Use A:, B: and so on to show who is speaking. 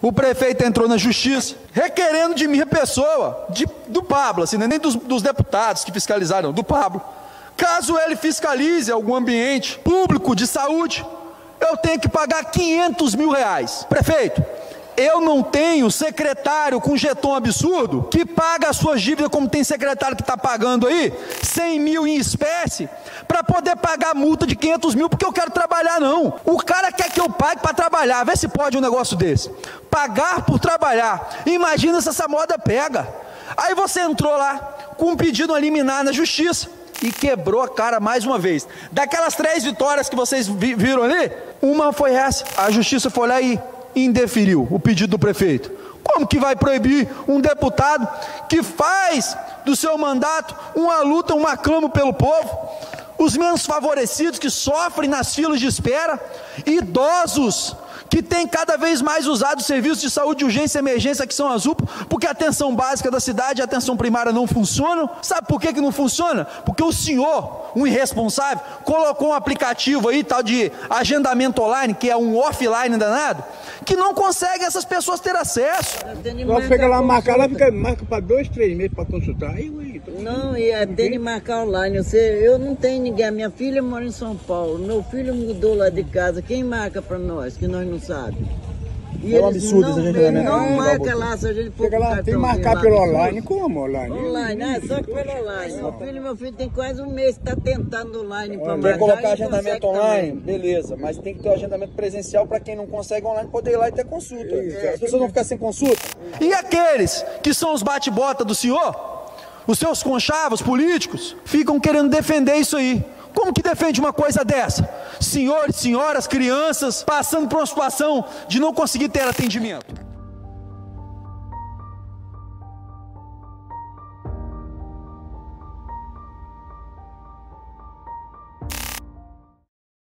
A: o prefeito entrou na justiça, requerendo de minha pessoa, de, do Pablo, assim, nem dos, dos deputados que fiscalizaram, do Pablo. Caso ele fiscalize algum ambiente público de saúde, eu tenho que pagar 500 mil reais. Prefeito, eu não tenho secretário com jeton absurdo que paga as suas dívidas, como tem secretário que está pagando aí, 100 mil em espécie, para poder pagar multa de 500 mil, porque eu quero trabalhar, não. O cara quer que eu pague para trabalhar, vê se pode um negócio desse. Pagar por trabalhar. Imagina se essa moda pega. Aí você entrou lá com um pedido a liminar na justiça e quebrou a cara mais uma vez. Daquelas três vitórias que vocês viram ali, uma foi essa. A justiça foi lá e indeferiu o pedido do prefeito. Como que vai proibir um deputado que faz do seu mandato uma luta, um aclamo pelo povo? Os menos favorecidos que sofrem nas filas de espera, idosos que têm cada vez mais usado os serviços de saúde de urgência e emergência que são UPA, porque a atenção básica da cidade e a atenção primária não funcionam. Sabe por que, que não funciona? Porque o senhor, um irresponsável, colocou um aplicativo aí, tal de agendamento online, que é um offline danado, que não consegue essas pessoas ter acesso.
B: Nós chega lá, marcar lá, fica, marca para dois, três meses para consultar. Aí,
C: não, e é, tem de marcar online. Você, eu não tenho ninguém. A minha filha mora em São Paulo. Meu filho mudou lá de casa. Quem marca para nós, que nós não sabemos?
B: E é um absurdo esse agendamento.
C: Não marca lá se a gente for
B: Chega lá, tem que marcar pelo online. Como online?
C: Online, é só que pelo online. Meu filho, meu filho tem quase um mês que está tentando online para
D: marcar. Quer colocar agendamento online? Também. Beleza, mas tem que ter o um agendamento presencial para quem não consegue online poder ir lá e ter consulta. É, As pessoas vão ficar sem consulta.
A: E aqueles que são os bate-bota do senhor? Os seus conchavos políticos ficam querendo defender isso aí. Como que defende uma coisa dessa? Senhores, senhoras, crianças passando por uma situação de não conseguir ter atendimento.